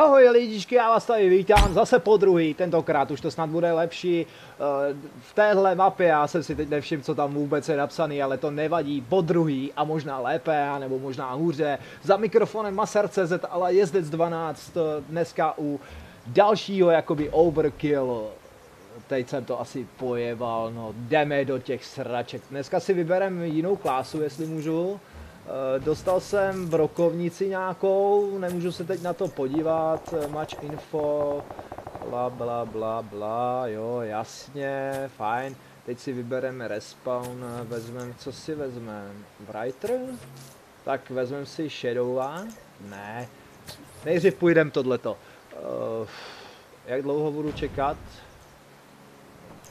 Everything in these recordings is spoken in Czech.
Ahoj lidičky, já vás tady vítám zase po druhý, tentokrát už to snad bude lepší. Eh, v téhle mapě já jsem si teď nevšiml, co tam vůbec je napsaný, ale to nevadí, po druhý a možná lépe, nebo možná hůře. Za mikrofonem Masar.cz, ale jezdec 12 eh, dneska u dalšího jakoby overkill. Teď jsem to asi pojeval, no jdeme do těch sraček. Dneska si vybereme jinou klásu, jestli můžu. Eh, dostal jsem v rokovnici nějakou, nemůžu se teď na to podívat, eh, match info, bla bla bla bla, jo jasně, fajn. Teď si vybereme respawn, vezmeme, co si vezmeme, Writer? Tak vezmeme si Shadowa, ne, nejdřív půjdem tohleto. Uh, jak dlouho budu čekat?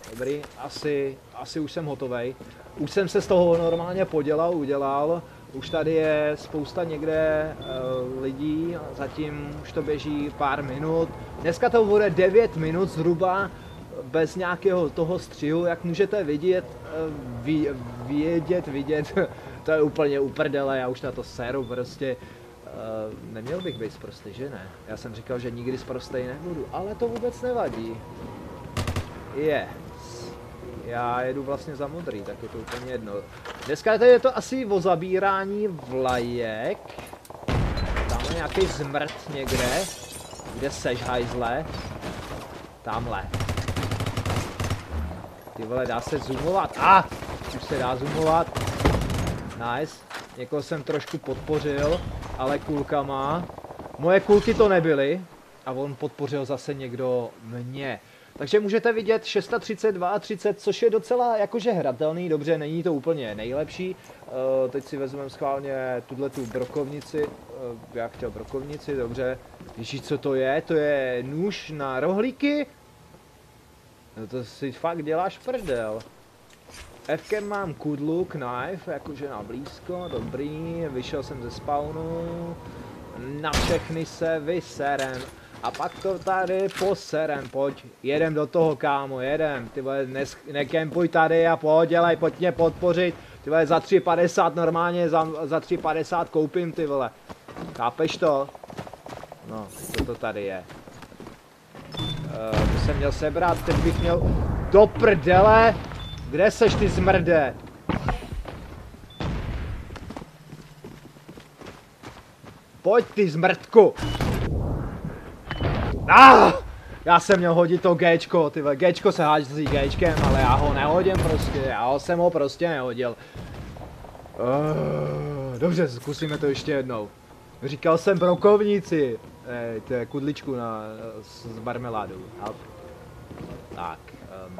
Dobrý, asi, asi už jsem hotovej. Už jsem se z toho normálně podělal, udělal. Už tady je spousta někde uh, lidí, zatím už to běží pár minut. Dneska to bude 9 minut zhruba, bez nějakého toho střihu, jak můžete vidět, ví, vědět, vidět, to je úplně uprdele, já už na to seru prostě. Uh, neměl bych být zprostý, že ne? Já jsem říkal, že nikdy zprostý nebudu, ale to vůbec nevadí. Je. Yeah já jedu vlastně za modrý, tak je to úplně jedno. Dneska je to asi o zabírání vlajek. Tam nějaký zmrt někde. Kde seš, hajzle? Tamhle. Ty vole, dá se zoomovat. A! Ah, už se dá zoomovat. Nice. Někoho jsem trošku podpořil, ale kulkama. Moje kulky to nebyly. A on podpořil zase někdo mě. Takže můžete vidět 632 30, což je docela jakože hratelný, dobře, není to úplně nejlepší. Uh, teď si vezmeme schválně tuhle tu brokovnici, uh, já chtěl brokovnici, dobře. Víš, co to je? To je nůž na rohlíky? No to si fakt děláš prdel. f mám kudlu, knife, jakože na blízko, dobrý, vyšel jsem ze spawnu. Na všechny se vyserem. A pak to tady poserem, pojď, jedem do toho kámo, jedem, ty vole, nes, nekempuj tady a pojď, dělej, pojď mě podpořit, ty vole, za 3,50 normálně, za, za 3,50 koupím, ty vole, chápeš to? No, co to tady je? Uh, to jsem měl sebrat, teď bych měl, do prdele, kde seš ty zmrde? Pojď ty zmrdku! Ah! Já jsem měl hodit to Gčko, ty Gčko se hází Gčkem, ale já ho nehodím prostě, já ho jsem ho prostě nehodil. Uh, dobře, zkusíme to ještě jednou. Říkal jsem brokovníci. Ej, to je kudličku na, s, s marmeládou. Tak. Um,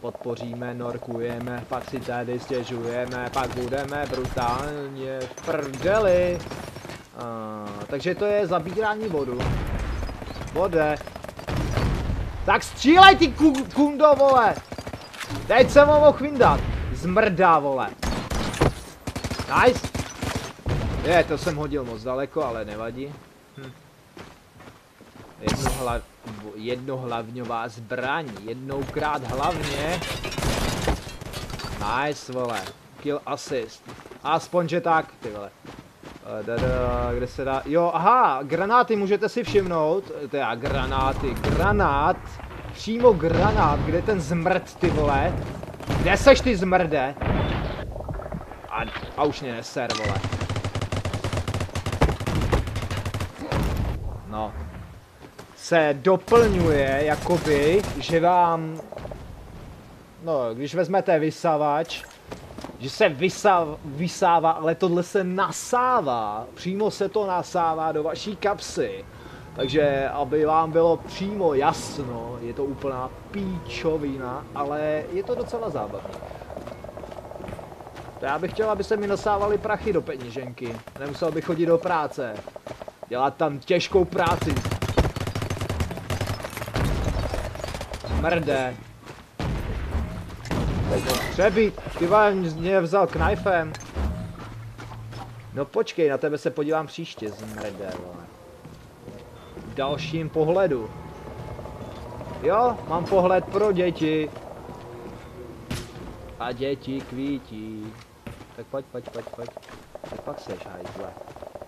podpoříme, norkujeme, pak si tady stěžujeme, pak budeme brutálně v prdeli. Uh, takže to je zabírání vodu. Vode. Tak střílej ty kundo, vole. Teď jsem ho mohl vyndat. Zmrdá, vole. Nice. Je, to jsem hodil moc daleko, ale nevadí. Hm. Jednohla, jednohlavňová zbraň. Jednoukrát hlavně. Nice, vole. Kill assist. Aspoň, že tak, ty vole. Kde se dá... Jo, aha, granáty můžete si všimnout. Teda granáty, granát. Přímo granát, kde ten zmrt, ty vole. Kde seš ty zmrde? A, a už mě neser, vole. No. Se doplňuje, jakoby, že vám... No, když vezmete vysavač, že se vysav, vysává, ale tohle se nasává. Přímo se to nasává do vaší kapsy. Takže, aby vám bylo přímo jasno, je to úplná píčovina, ale je to docela zábavné. To já bych chtěl, aby se mi nasávali prachy do peněženky. Nemusel bych chodit do práce. Dělat tam těžkou práci. Mrde. Třebí, ty mě vzal knifem. No počkej, na tebe se podívám příště, zmrde, vole. V dalším pohledu. Jo, mám pohled pro děti. A děti kvítí. Tak pojď, pojď, pojď, pojď. Tak pak seš, hajzle.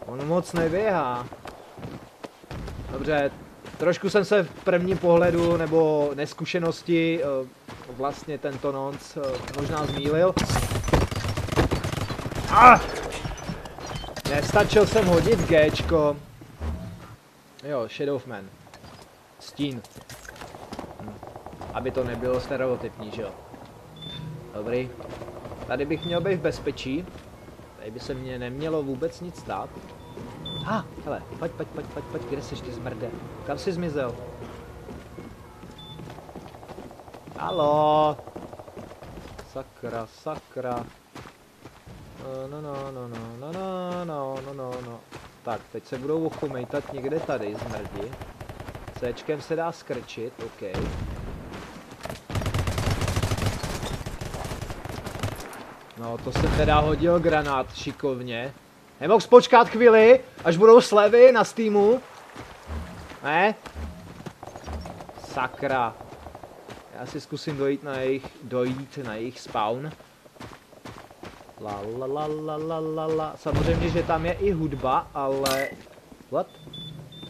On moc neběhá. Dobře, trošku jsem se v prvním pohledu nebo neskušenosti eh, vlastně tento noc eh, možná zmýlil. Ah! Nestačil jsem hodit Gčko. Jo, Shadowman. Stín. Hm. Aby to nebylo stereotypní, že jo. Dobrý. Tady bych měl být v bezpečí. Tady by se mě nemělo vůbec nic stát. Ha, ah, hele, pojď, pojď, pojď, pojď, kde jsi ty zmrde? Kam jsi zmizel? Halo! Sakra, sakra. No, no, no, no, no, no, no, no, no, no. Tak, teď se budou ochomejtat někde tady, zmrdi. Cčkem se dá skrčit, OK. No, to se teda hodil granát šikovně. Nemohl spočkat chvíli, až budou slevy na Steamu? Ne? Sakra. Já si zkusím dojít na jejich, dojít na jejich spawn. La la la la la la la. Samozřejmě, že tam je i hudba, ale... What?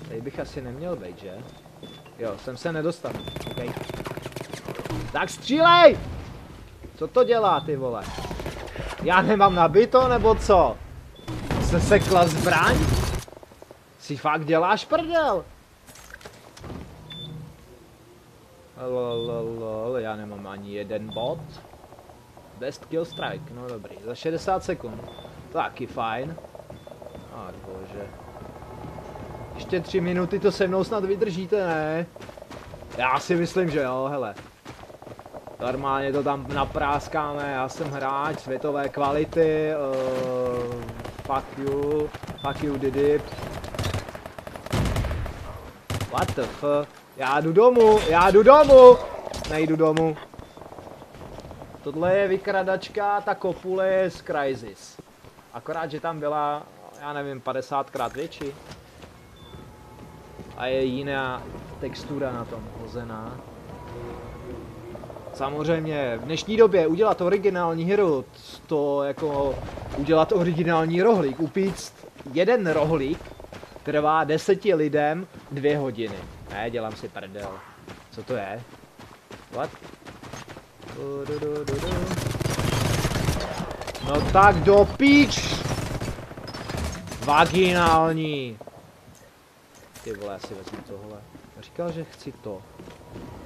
Tady bych asi neměl být, že? Jo, jsem se nedostal. Okay. Tak střílej! Co to dělá, ty vole? Já nemám nabito, nebo co? Se sekla zbraň? Si fakt děláš prdel? Lololol, já nemám ani jeden bod. Best kill strike, no dobrý, za 60 sekund. Taky fajn. A bože. Ještě tři minuty to se mnou snad vydržíte, ne? Já si myslím, že jo, hele. Normálně to tam napráskáme, já jsem hráč světové kvality, uh, fuck you, fuck you did it. What the fuck? Já jdu domů, já jdu domů! Nejdu domů. Tohle je vykradačka, ta kopule je z Crysis. Akorát, že tam byla, já nevím, 50 krát větší. A je jiná textura na tom hozená. Samozřejmě v dnešní době udělat originální hru, to jako udělat originální rohlík, upíct jeden rohlík trvá deseti lidem dvě hodiny. Ne, dělám si prdel. Co to je? What? No tak do píč! Vaginální! Ty vole, asi vezmu tohle. Říkal, že chci to.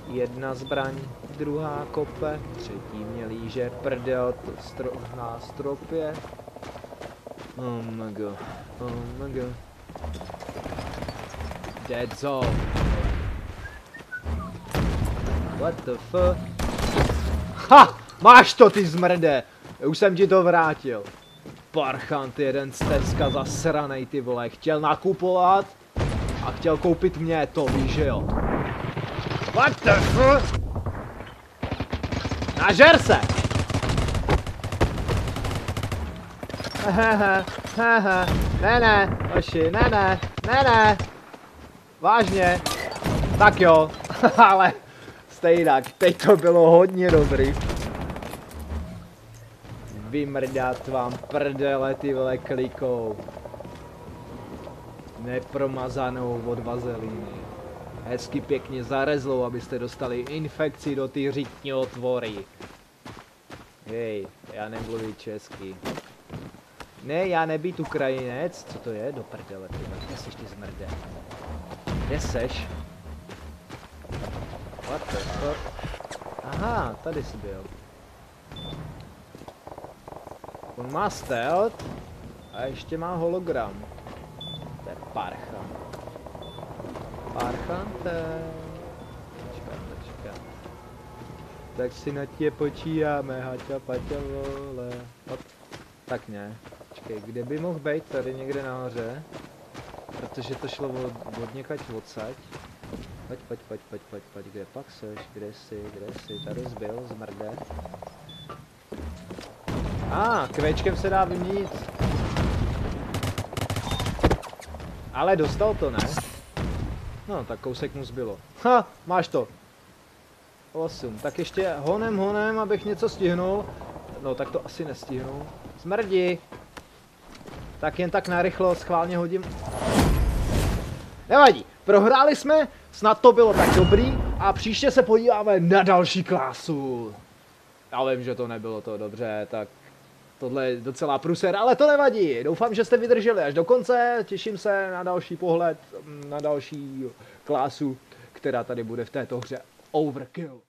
Jedna zbraň, druhá kope, třetí mě líže prdel stro na stropě. Oh my god, oh my god. Dead zone. What the fuck? Ha! Máš to ty zmrde! Už jsem ti to vrátil. Parchant jeden z Teska zasranej ty vole. Chtěl nakupovat a chtěl koupit mě, to víš, že jo. What the fuck? Nažer se! Hehe, hehe, ne ne, oši, ne ne, ne ne. Vážně. Tak jo, ale stejnak, teď to bylo hodně dobrý. Vymrdat vám prdele ty vole klikou. Nepromazanou od vazelíny hezky pěkně zarezlou, abyste dostali infekci do ty řitní otvory. Hej, já nemluvím česky. Ne, já nebýt Ukrajinec. Co to je? Do prdele, ty kde seš ty zmrde? Kde seš? What the fuck? Aha, tady jsi byl. On má stealth a ještě má hologram. To je parcha. Parchante. Počkat. Tak si na tě počíjáme, haťa, paťa, vole. Hop. Tak ne. Počkej, kde by mohl být? Tady někde nahoře. Protože to šlo od, od někať odsaď. Pojď, pojď, pojď, pojď, pojď, pojď, kde pak seš, kde jsi, kde jsi, tady zbyl, zmrde. A, ah, kvečkem se dá vyměnit. Ale dostal to, ne? No, tak kousek mu zbylo. Ha, máš to. 8. Tak ještě honem, honem, abych něco stihnul. No, tak to asi nestihnu. Smrdi. Tak jen tak narychlo, schválně hodím. Nevadí, prohráli jsme, snad to bylo tak dobrý a příště se podíváme na další klásu. Já vím, že to nebylo to dobře, tak tohle je docela pruser, ale to nevadí. Doufám, že jste vydrželi až do konce, těším se na další pohled, na další klásu, která tady bude v této hře Overkill.